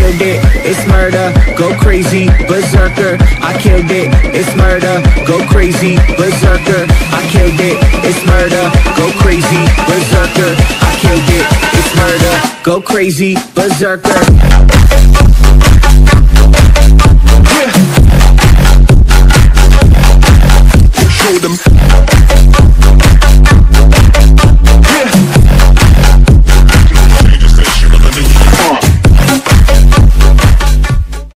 killed it, it's murder, go crazy, berserker. I killed it, it's murder, go crazy, berserker. I killed it, it's murder, go crazy, berserker. I killed it, it's murder, go crazy, berserker. Yeah. Show them